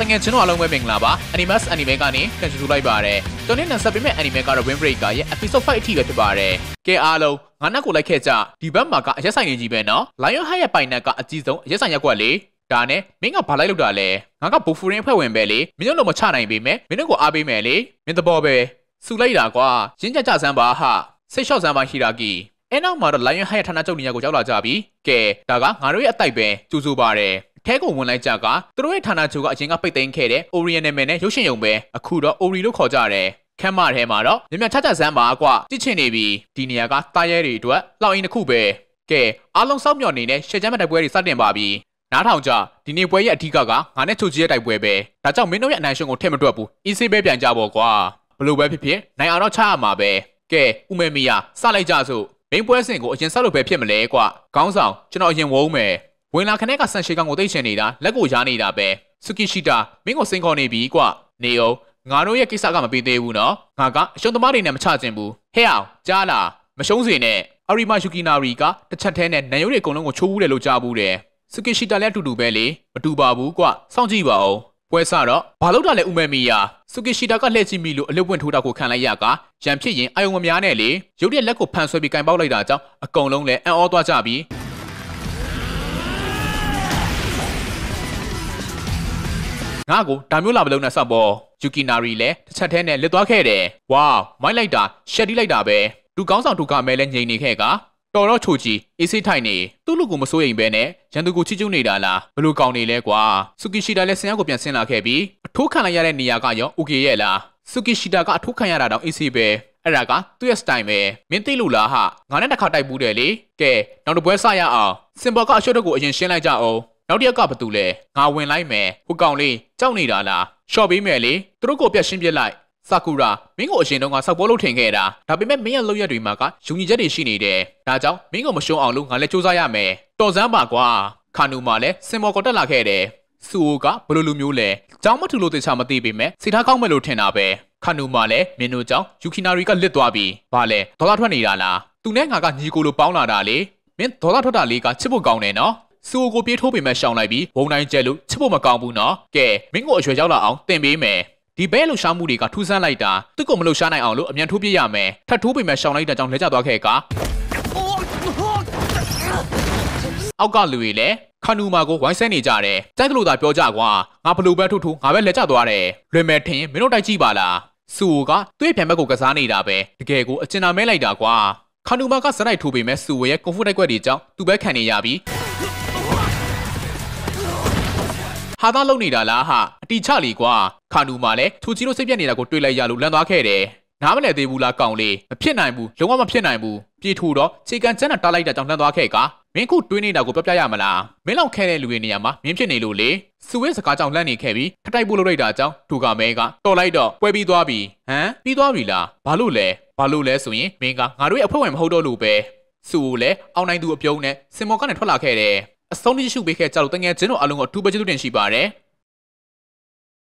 တငယ်ချင်းတို့အားလုံးပဲမင်္ဂလာပါ Animus Anime ကနေပြန်ကြည့်လိုက်ပါရယ်။တော်နေ့နဲ့ဆက်ပေးမဲ့ Anime ကတော့ Windbreaker ရဲ့ Episode 5အထိပဲဖြစ်ပါတယ်။ကဲအားလုံးငါနဲ့ကိုလိုက်ခဲ့ကြဒီဘက်မှာကအရက်ဆိုင်နေကြီးပဲနော်။ Lion Heart ရဲ့ပိုင်နက်ကအကြီးဆုံးအရက်ဆိုင်ရက်ကွက်လေ။ဒါနဲ့မင်းကဘာလိုက်လို့တာလဲ။ငါကဘူဖူရင်ဖွဲ့ဝင်ပဲလေ။မင်းတို့လုံးမချနိုင်ပေမဲ့မင်းတို့ကိုအားပေးမယ်လေ။မင်းသဘောပဲ။စူလိုက်တာကွာ။ရင်းကြကြဆန်းပါဟာ။စိတ်လျှော့ဆန်းပါဟီရာကီ။အဲနောက်မှာတော့ Lion Heart ရဲ့ဌာနချုပ်နေရာကိုရောက်လာကြပြီ။ကဲဒါကငါတို့ရဲ့အတိုက်ပဲကြိုးစိုးပါတယ်။ အထဲကိုဝင်လိုက်ကြကသူတို့ရဲ့ဌာနချုပ်ကအရင်ကပိတ်သိမ်းခဲ့တဲ့ Orient နာမည်နဲ့ရုပ်ရှင်ရုံပဲအခုတော့ Ori လို့ခေါ်ကြတယ်ခမ်းမထဲမှာတော့မြမြချချစမ်းပါကွာကြည့်ချင်နေပြီဒီနေရာကတားရဲတွေအတွက်လောက်ရင်တစ်ခုပဲကဲအားလုံးစောင့်မျှော်နေတဲ့ရှယ်ချမ်းမတိုက်ပွဲတွေစတင်ပါပြီနားထောင်ကြဒီနေ့ပွဲရဲ့အဓိကကငါနဲ့ချုပ်ကြီးရဲ့တိုက်ပွဲပဲဒါကြောင့်မင်းတို့ရဲ့အနိုင်ရှင်ကိုထည့်မတွက်ဘူးအီစီပဲပြန်ကြပါကွာဘလို့ပဲဖြစ်ဖြစ်နိုင်အောင်တော့ချရမှာပဲကဲဦးမေမီယာစလိုက်ကြစို့မင်းပွဲစဉ်ကိုအရင်ဆက်လို့ပဲဖြစ်မလဲကွာခေါင်းဆောင်ကျွန်တော်အရင်ဝုံးမယ် ဝင်လာခနဲ့ကဆန်ရှေကောင်ကိုသိချင်နေတာလက်ကိုရားနေတာပဲဆူကီရှိတာမင်းကိုစင်ခေါ်နေပြီကွနေအောင်ငါတို့ရဲ့ကိစ္စကမပြီးသေးဘူးနော်ငါကအရှုံးသမားတွေနဲ့မချချင်ဘူးဟဲ့အောင်ကြားလားမရှုံးစေနဲ့အရီမာယူကီနာရီကတစ်ချက်တည်းနဲ့နန်ရိုးတွေအကုန်လုံးကိုချိုးဘူးတယ်လို့ကြားဘူးတယ်ဆူကီရှိတာလည်းအတူတူပဲလေမတူပါဘူးကွစောင့်ကြည့်ပါဦးပွဲစတော့ဘာလို့တာလဲဦးမဲမီယာဆူကီရှိတာကလှည့်ကြည့်မိလို့အလုတ်ပွင့်ထိုးတာကိုခံလိုက်ရကရန်ဖြစ်ရင်အယုံမများနဲ့လေရုပ်ရဲ့လက်ကိုဖန်ဆွဲပြီးကင်ပေါက်လိုက်တာကြောင့်အကုန်လုံးလည်းအံ့ဩသွားကြပြီး ငါ့ကိုဒါမျိုးလာမလုံးနဲ့ဆော့ပေါ်ယူကီနာရီလည်းတစ်ချက်တည်းနဲ့လစ်သွားခဲ့တယ်ဝေါမိုက်လိုက်တာရှက်တီးလိုက်တာပဲသူကောင်းဆောင်သူကမဲလဲငြိမ်နေခဲ့ကတော်တော့ချိုကြီးအေးစိထိုင်နေသူ့လူကိုမစိုးရိမ်ပဲနဲ့ရန်သူကိုချီကျူးနေတာလားဘလို့ကောင်းနေလဲကွာဆူကီရှီတာလည်းဆင်ရောက်ကိုပြန်ဆင်းလာခဲ့ပြီးအထိုးခံလိုက်ရတဲ့နေရာကရောအိုကေရဲ့လားဆူကီရှီတာကအထိုးခံရတာတောင်အေးစိပဲအဲ့ဒါကသူ့ရဲ့ style ပဲမင်းသိလို့လားဟာငါနဲ့တစ်ခါတိုက်ဘူးတယ်လေကဲနောက်တစ်ပွဲစရအောင်စင်ဘောကအရှုပ်တော့ကိုအရင်ရှင်းလိုက်ကြအောင် နောက်တစ်ယောက်ကဘာတူလဲငါဝင်လိုက်မယ်ဟိုကောင်လေးကြောက်နေတာလားရှော့ပေးမယ်လေသူတို့ကိုပြတ်ရှင်းပြလိုက်ဆာကူရာမင်းကိုအရင်တုန်းကစောက်ပေါ်လို့ထင်ခဲ့တာဒါပေမဲ့မင်းရဲ့လောက်ရက်တွေမှာကယူညီချက်တွေရှိနေတယ်ဒါကြောင့်မင်းကိုမရှုံးအောင်လို့ငါလည်းစူးစမ်းရမယ်တော်စမ်းပါကွာခါနူမှာလည်းစင်မော်ကိုတက်လာခဲ့တယ်စူအိုကဘလိုလူမျိုးလဲကြောင်းမထူလို့တေချာမသိပေမဲ့စိထားကောင်းမဲ့လို့ထင်တာပဲခါနူမှာလည်းမင်းတို့ကြောင့်ယူခီနာရီကလစ်သွားပြီဘာလဲဒေါ်လာထွက်နေတာလားသူနဲ့ငါကညီကိုလိုပေါင်းလာတာလေမင်းဒေါ်လာထွက်တာလေးကချစ်ဖို့ကောင်းတယ်နော် စူကိုပြေးထိုးပေမဲ့ရှောင်လိုက်ပြီးဝုံတိုင်းကျဲလို့ချစ်ဖို့မကောင်းဘူးနော်ကဲမင်းကိုအရွယ်ရောက်လာအောင်တင်ပေးမယ်ဒီဘဲလှူရှားမှုတွေကထူးဆန်းလိုက်တာသူ့ကိုမလှူရှားနိုင်အောင်လို့အမြန်ထိုးပြရမယ်ထပ်ထိုးပေမဲ့ရှောင်လိုက်တာကြောင့်လဲကျသွားခဲ့ကအောက်ကလူတွေလည်းခနူမာကိုဝိုင်းဆဲနေကြတယ်တိုက်လို့သာပြောကြကွာငါဘလူပဲထိုးထိုးငါပဲလဲကျသွားတယ်လွင်မဲ့ထင်မင်းတို့တိုက်ကြည့်ပါလားစူကသူ့ရဲ့ပြန်ဘက်ကိုကစားနေတာပဲတကယ်ကိုအကျဉ်းနာမဲလိုက်တာကွာခနူမာကစရိုက်ထိုးပေမဲ့စူဝဲရဲ့ကွန်ဖူတိုက်ကွက်တွေကြောင့်သူ့ဘက်ခံနေရပြီး ဟာသားလုံနေတာလားဟာအတီချလီကွာခါနူမာလည်းထူချီလို့စိတ်ပြက်နေတာကိုတွေ့လိုက်ရလို့လန်သွားခဲ့တယ်နားမလည်သေးဘူးလားကောင်လေးမဖြစ်နိုင်ဘူးလုံးဝမဖြစ်နိုင်ဘူးပြေထူတော့ခြေကန်ကျန်းတာတားလိုက်တာကြောင့်လန်သွားခဲ့ကမင်းခုတွေးနေတာကိုပြောပြရမလားမင်းလောက်ခဲတဲ့လူတွေနေရာမှာမင်းဖြစ်နေလို့လေစူဝဲစကားကြောင့်လန့်နေခဲ့ပြီးထတိုက်ပို့လို့လိုက်တာကြောင့်ထူကမဲကတော်လိုက်တော့ပွဲပြီးသွားပြီဟမ်ပြီးသွားပြီလားဘာလို့လဲဘာလို့လဲဆိုရင်မင်းကငါတို့ရဲ့အဖွဲ့ဝင်မဟုတ်တော့လို့ပဲစူကိုလည်းအောင်းနိုင်သူအပြုံးနဲ့စင်မော်ကနေထွက်လာခဲ့တယ် အဆုံးတိရှုပေးခဲ့ကြလို့တငယ်ချင်းတို့အလုံးကိုအထူးပဲကျေးဇူးတင်ရှိပါတယ်